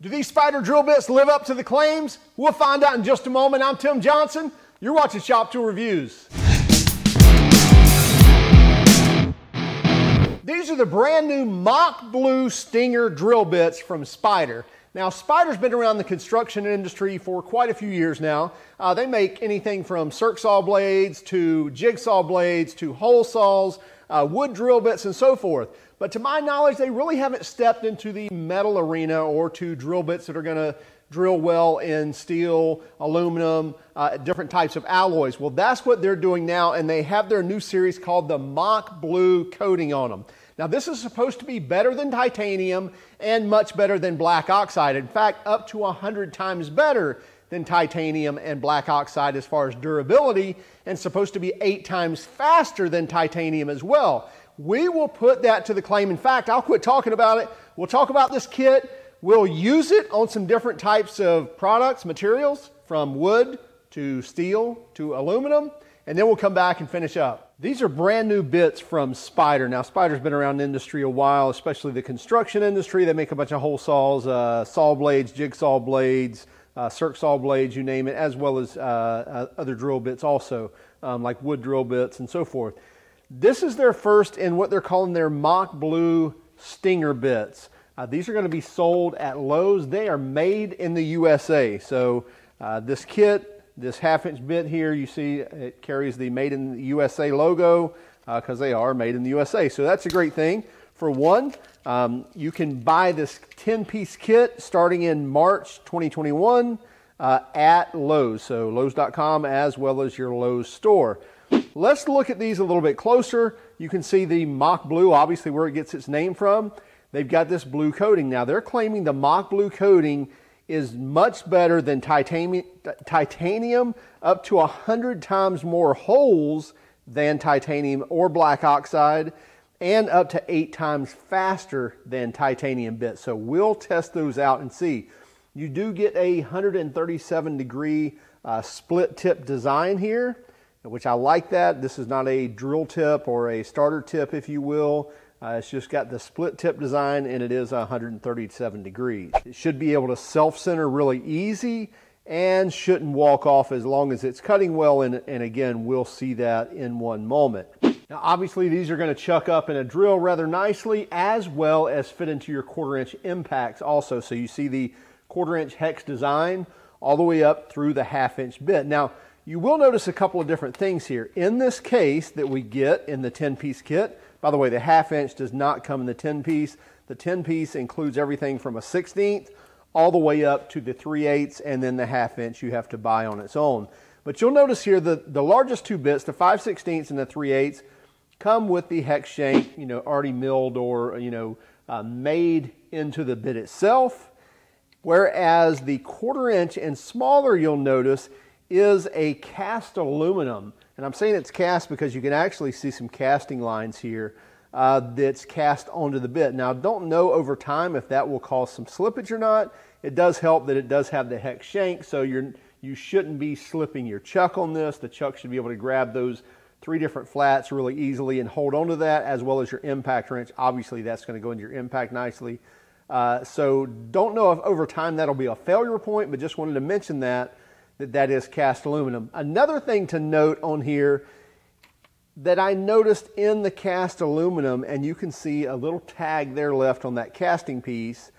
Do these Spyder drill bits live up to the claims? We'll find out in just a moment. I'm Tim Johnson. You're watching Shop Tool Reviews. These are the brand new Mach Blue Stinger drill bits from Spyder. Now, Spyder's been around the construction industry for quite a few years now. Uh, they make anything from circ saw blades to jigsaw blades to hole saws, uh, wood drill bits, and so forth. But to my knowledge, they really haven't stepped into the metal arena or to drill bits that are going to drill well in steel, aluminum, uh, different types of alloys. Well, that's what they're doing now, and they have their new series called the Mach Blue coating on them. Now, this is supposed to be better than titanium and much better than black oxide. In fact, up to 100 times better than titanium and black oxide as far as durability, and supposed to be eight times faster than titanium as well. We will put that to the claim. In fact, I'll quit talking about it. We'll talk about this kit. We'll use it on some different types of products, materials, from wood to steel to aluminum, and then we'll come back and finish up. These are brand new bits from Spyder. Now, Spyder's been around the industry a while, especially the construction industry. They make a bunch of hole saws, uh, saw blades, jigsaw blades, uh, circ saw blades, you name it, as well as uh, uh other drill bits also, um, like wood drill bits and so forth. This is their first in what they're calling their Mach Blue Stinger bits. Uh, these are going to be sold at Lowe's. They are made in the USA. So uh, this kit, this half inch bit here, you see it carries the Made in the USA logo because uh, they are made in the USA. So that's a great thing. For one, um, you can buy this 10 piece kit starting in March 2021 uh, at Lowe's. So Lowe's.com as well as your Lowe's store. Let's look at these a little bit closer. You can see the Mach Blue, obviously where it gets its name from. They've got this blue coating. Now they're claiming the Mach Blue coating is much better than titanium, titanium up to 100 times more holes than titanium or black oxide and up to eight times faster than titanium bits. So we'll test those out and see. You do get a 137 degree uh, split tip design here which I like that. This is not a drill tip or a starter tip, if you will. Uh, it's just got the split tip design and it is 137 degrees. It should be able to self-center really easy and shouldn't walk off as long as it's cutting well and, and again we'll see that in one moment. Now obviously these are going to chuck up in a drill rather nicely as well as fit into your quarter inch impacts also. So you see the quarter inch hex design all the way up through the half inch bit. Now you will notice a couple of different things here. In this case that we get in the 10 piece kit, by the way, the half inch does not come in the 10 piece. The 10 piece includes everything from a 16th all the way up to the 3 eighths and then the half inch you have to buy on its own. But you'll notice here that the largest two bits, the 5 16ths and the 3 eighths, come with the hex shank, you know, already milled or, you know, uh, made into the bit itself. Whereas the quarter inch and smaller, you'll notice, is a cast aluminum. And I'm saying it's cast because you can actually see some casting lines here uh, that's cast onto the bit. Now, don't know over time if that will cause some slippage or not. It does help that it does have the hex shank, so you're, you shouldn't be slipping your chuck on this. The chuck should be able to grab those three different flats really easily and hold onto that, as well as your impact wrench. Obviously, that's going to go into your impact nicely. Uh, so don't know if over time that'll be a failure point, but just wanted to mention that that that is cast aluminum. Another thing to note on here that I noticed in the cast aluminum, and you can see a little tag there left on that casting piece,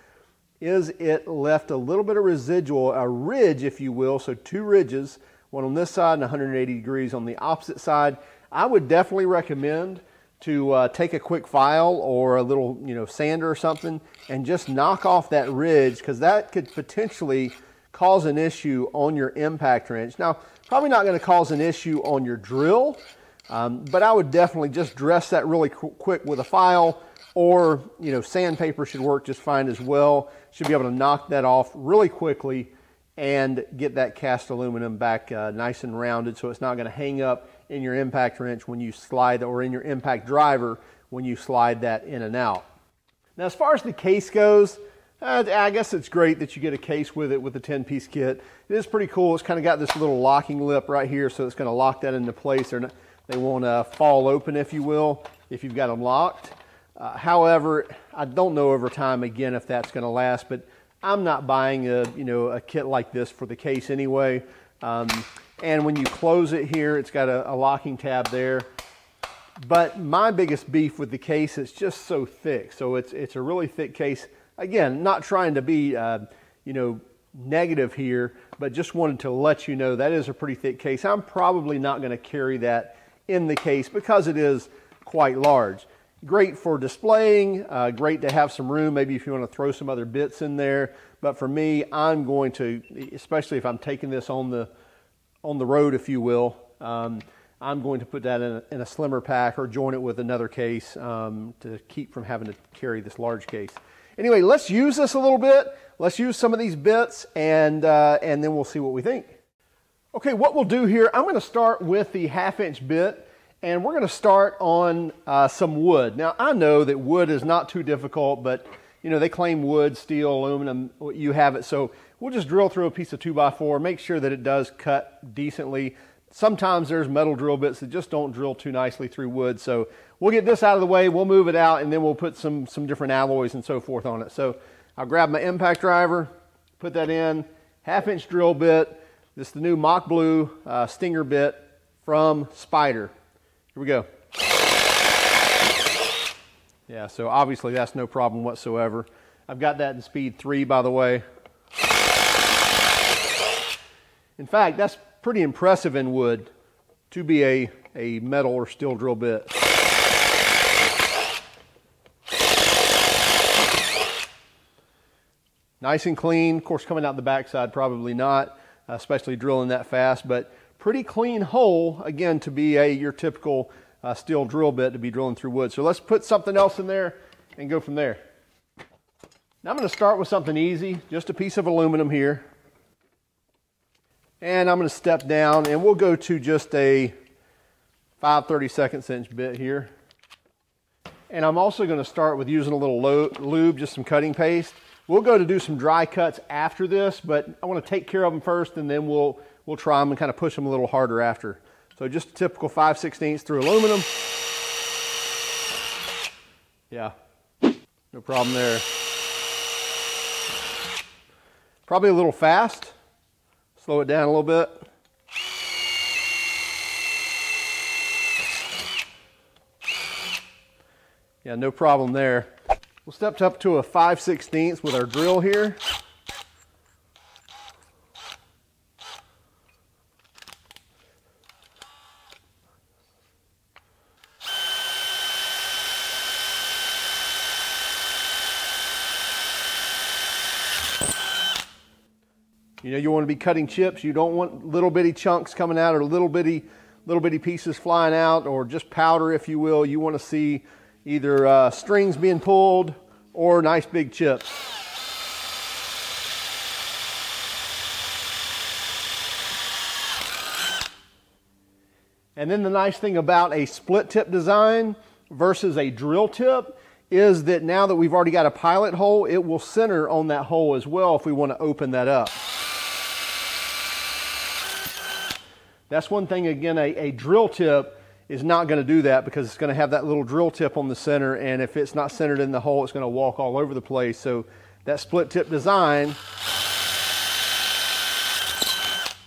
is it left a little bit of residual, a ridge, if you will, so two ridges, one on this side and 180 degrees on the opposite side. I would definitely recommend to uh, take a quick file or a little, you know, sander or something and just knock off that ridge because that could potentially cause an issue on your impact wrench. Now, probably not going to cause an issue on your drill, um, but I would definitely just dress that really qu quick with a file or, you know, sandpaper should work just fine as well. Should be able to knock that off really quickly and get that cast aluminum back uh, nice and rounded so it's not going to hang up in your impact wrench when you slide or in your impact driver when you slide that in and out. Now, as far as the case goes, uh, I guess it's great that you get a case with it with the 10 piece kit. It is pretty cool. It's kind of got this little locking lip right here, so it's going to lock that into place. Not, they won't uh, fall open, if you will, if you've got them locked. Uh, however, I don't know over time again if that's going to last, but I'm not buying a, you know, a kit like this for the case anyway. Um, and when you close it here, it's got a, a, locking tab there. But my biggest beef with the case is just so thick. So it's, it's a really thick case. Again, not trying to be, uh, you know, negative here, but just wanted to let you know that is a pretty thick case. I'm probably not going to carry that in the case because it is quite large. Great for displaying, uh, great to have some room, maybe if you want to throw some other bits in there. But for me, I'm going to, especially if I'm taking this on the, on the road, if you will, um, I'm going to put that in a, in a, slimmer pack or join it with another case um, to keep from having to carry this large case. Anyway, let's use this a little bit. Let's use some of these bits and, uh, and then we'll see what we think. Okay, what we'll do here, I'm going to start with the half inch bit and we're going to start on uh, some wood. Now, I know that wood is not too difficult, but you know, they claim wood, steel, aluminum, you have it. So we'll just drill through a piece of 2x4, make sure that it does cut decently. Sometimes there's metal drill bits that just don't drill too nicely through wood. So we'll get this out of the way, we'll move it out, and then we'll put some, some different alloys and so forth on it. So I'll grab my impact driver, put that in, half inch drill bit. This is the new Mach Blue uh, Stinger bit from Spyder. Here we go. Yeah, so obviously that's no problem whatsoever. I've got that in speed three, by the way. In fact, that's pretty impressive in wood to be a, a metal or steel drill bit. Nice and clean. Of course, coming out the backside, probably not, especially drilling that fast, but pretty clean hole, again, to be a your typical uh, steel drill bit to be drilling through wood. So let's put something else in there and go from there. Now I'm going to start with something easy, just a piece of aluminum here. And I'm going to step down and we'll go to just a 5 32 inch bit here. And I'm also going to start with using a little lube, just some cutting paste. We'll go to do some dry cuts after this, but I want to take care of them first and then we'll we'll try them and kind of push them a little harder after. So just a typical 5 16 through aluminum. Yeah, no problem there. Probably a little fast. Slow it down a little bit. Yeah, no problem there. We'll step up to a 5 16 with our drill here. You know, you want to be cutting chips. You don't want little bitty chunks coming out or little bitty, little bitty pieces flying out or just powder, if you will. You want to see either uh, strings being pulled or nice big chips. And then the nice thing about a split tip design versus a drill tip is that now that we've already got a pilot hole, it will center on that hole as well if we want to open that up. That's one thing, again, a, a drill tip is not going to do that because it's going to have that little drill tip on the center, and if it's not centered in the hole, it's going to walk all over the place. So that split tip design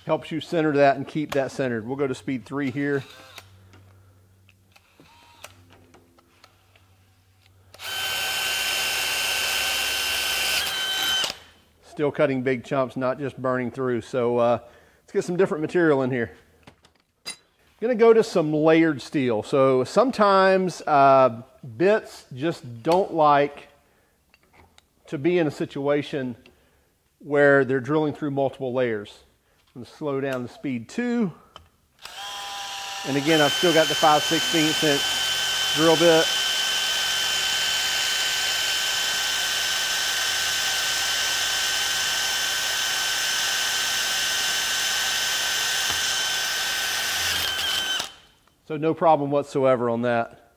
helps you center that and keep that centered. We'll go to speed three here. Still cutting big chunks, not just burning through. So uh, let's get some different material in here going to go to some layered steel. So sometimes uh, bits just don't like to be in a situation where they're drilling through multiple layers. I'm going to slow down the speed two. And again, I've still got the 5 16 inch drill bit. So no problem whatsoever on that.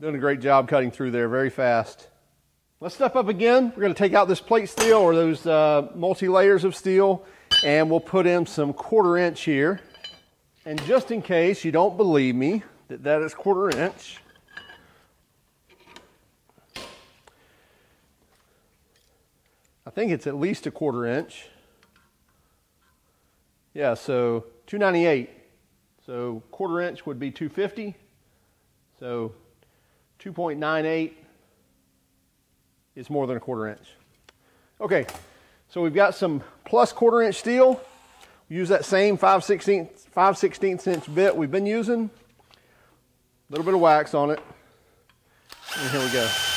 Doing a great job cutting through there very fast. Let's step up again. We're going to take out this plate steel or those uh, multi-layers of steel and we'll put in some quarter inch here. And just in case you don't believe me that that is quarter inch, I think it's at least a quarter inch. Yeah, so 298. So quarter inch would be 250. So 2.98 is more than a quarter inch. Okay, so we've got some plus quarter inch steel. We use that same 5 16 5 16 inch bit we've been using. A little bit of wax on it. And here we go.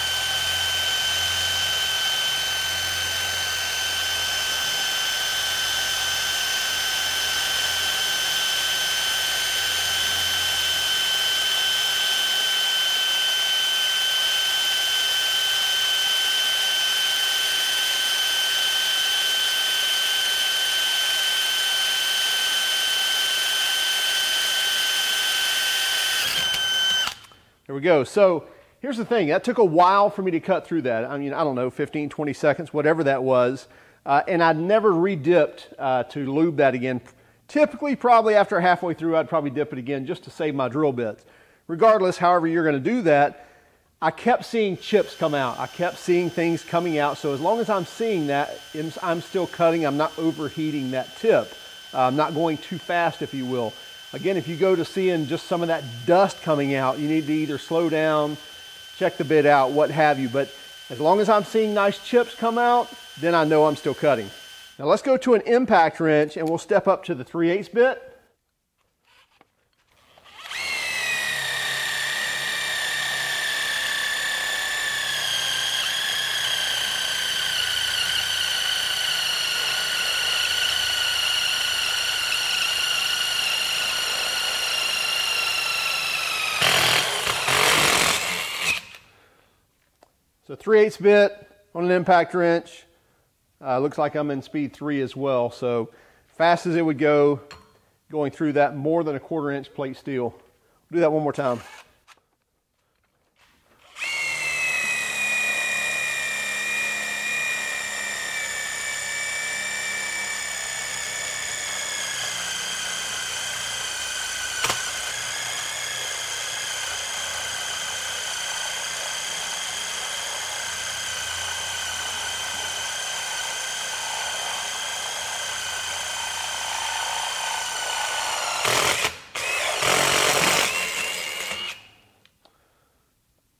We go. So here's the thing. That took a while for me to cut through that. I mean, I don't know, 15, 20 seconds, whatever that was. Uh, and I'd never re-dipped uh, to lube that again. Typically, probably after halfway through, I'd probably dip it again just to save my drill bits. Regardless, however you're going to do that, I kept seeing chips come out. I kept seeing things coming out. So as long as I'm seeing that, I'm still cutting. I'm not overheating that tip. Uh, I'm not going too fast, if you will. Again, if you go to seeing just some of that dust coming out, you need to either slow down, check the bit out, what have you. But as long as I'm seeing nice chips come out, then I know I'm still cutting. Now let's go to an impact wrench and we'll step up to the 3 8 bit. So 3 8 bit on an impact wrench. Uh, looks like I'm in speed 3 as well. So fast as it would go, going through that more than a quarter inch plate steel. We'll do that one more time.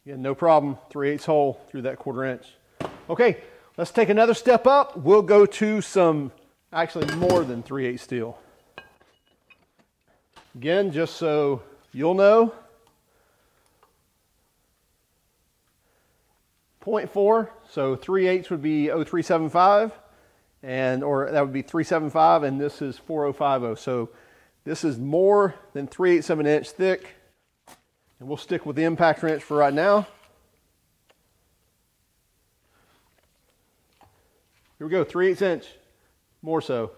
Again, no problem, 3 8 hole through that quarter inch. Okay, let's take another step up. We'll go to some, actually more than 3 8 steel. Again, just so you'll know, 0.4, so 3 8 would be 0375, and or that would be 375, and this is 4050. So this is more than 3 8 of an inch thick. And we'll stick with the impact wrench for right now. Here we go, 3 8 inch, more so.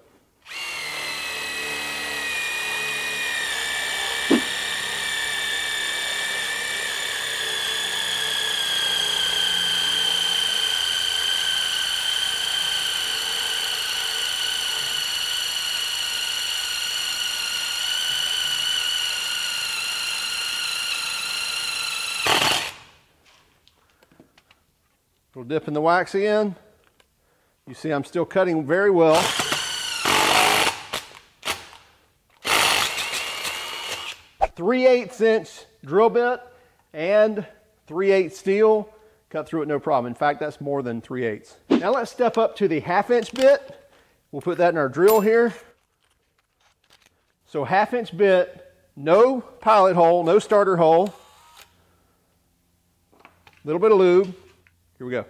Dip in the wax again. You see I'm still cutting very well. Three eighths inch drill bit and 3 8 steel. Cut through it no problem. In fact, that's more than 3 eighths. Now let's step up to the half inch bit. We'll put that in our drill here. So half inch bit, no pilot hole, no starter hole. Little bit of lube. Here we go.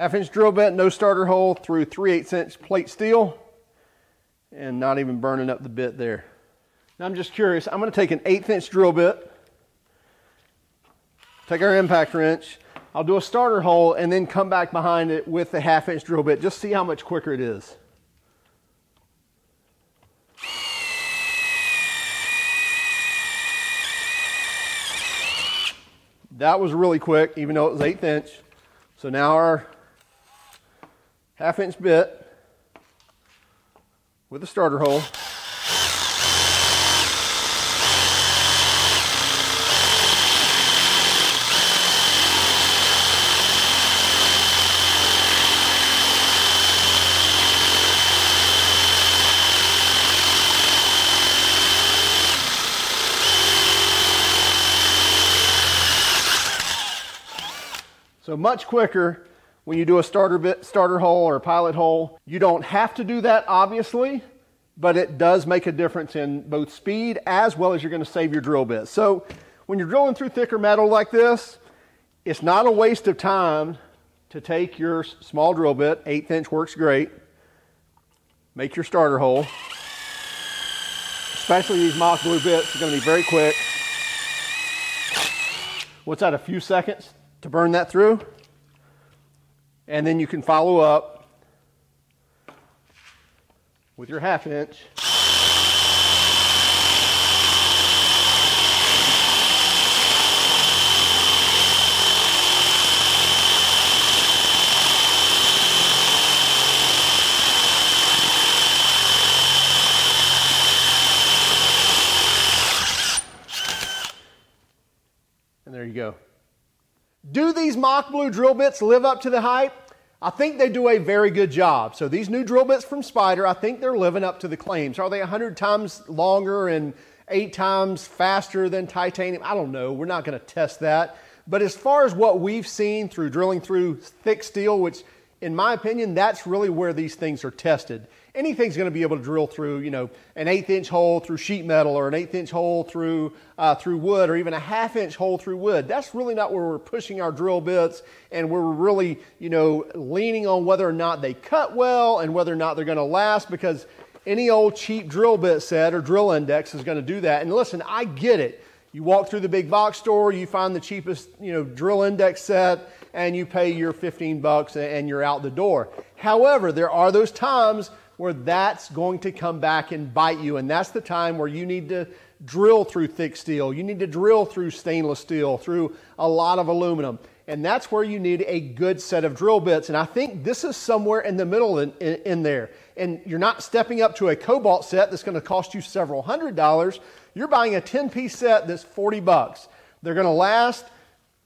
Half inch drill bit, no starter hole through 3 8 inch plate steel. and not even burning up the bit there. Now I'm just curious, I'm gonna take an eighth inch drill bit, take our impact wrench, I'll do a starter hole and then come back behind it with the half inch drill bit, just see how much quicker it is. That was really quick, even though it was eighth inch. So now our half inch bit with a starter hole. So much quicker when you do a starter bit, starter hole or pilot hole. You don't have to do that, obviously, but it does make a difference in both speed as well as you're going to save your drill bit. So when you're drilling through thicker metal like this, it's not a waste of time to take your small drill bit, eighth inch works great, make your starter hole. Especially these Mach Blue bits are going to be very quick. What's that, a few seconds? to burn that through. And then you can follow up with your half inch. And there you go. Blue drill bits live up to the hype? I think they do a very good job. So these new drill bits from Spyder, I think they're living up to the claims. Are they 100 times longer and eight times faster than titanium? I don't know. We're not going to test that. But as far as what we've seen through drilling through thick steel, which in my opinion, that's really where these things are tested anything's going to be able to drill through, you know, an eighth inch hole through sheet metal or an eighth inch hole through, uh, through wood or even a half inch hole through wood. That's really not where we're pushing our drill bits and we're really, you know, leaning on whether or not they cut well and whether or not they're going to last because any old cheap drill bit set or drill index is going to do that. And listen, I get it. You walk through the big box store, you find the cheapest, you know, drill index set and you pay your 15 bucks and you're out the door. However, there are those times where that's going to come back and bite you. And that's the time where you need to drill through thick steel. You need to drill through stainless steel, through a lot of aluminum. And that's where you need a good set of drill bits. And I think this is somewhere in the middle in, in, in there. And you're not stepping up to a cobalt set that's going to cost you several hundred dollars. You're buying a 10 piece set that's 40 bucks. They're going to last.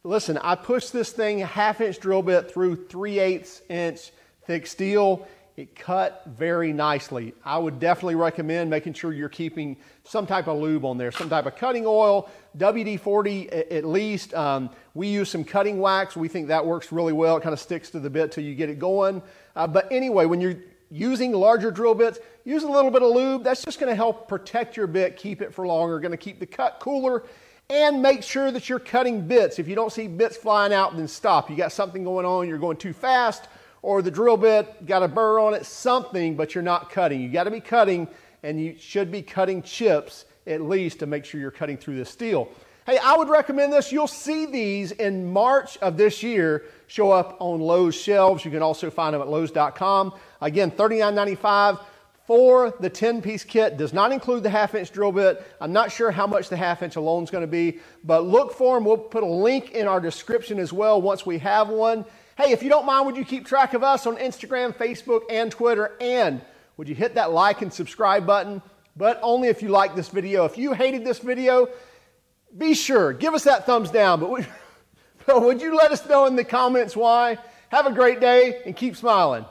Listen, I pushed this thing a half inch drill bit through 3 8 inch thick steel. It cut very nicely. I would definitely recommend making sure you're keeping some type of lube on there, some type of cutting oil, WD-40 at least. Um, we use some cutting wax. We think that works really well. It kind of sticks to the bit till you get it going. Uh, but anyway, when you're using larger drill bits, use a little bit of lube. That's just going to help protect your bit, keep it for longer, going to keep the cut cooler, and make sure that you're cutting bits. If you don't see bits flying out, then stop. You got something going on, you're going too fast, or the drill bit got a burr on it, something, but you're not cutting. You got to be cutting, and you should be cutting chips at least to make sure you're cutting through the steel. Hey, I would recommend this. You'll see these in March of this year show up on Lowe's shelves. You can also find them at Lowe's.com. Again, $39.95 for the 10 piece kit. Does not include the half inch drill bit. I'm not sure how much the half inch alone is going to be, but look for them. We'll put a link in our description as well once we have one. Hey, if you don't mind, would you keep track of us on Instagram, Facebook, and Twitter? And would you hit that like and subscribe button? But only if you like this video. If you hated this video, be sure, give us that thumbs down. But would, but would you let us know in the comments why? Have a great day and keep smiling.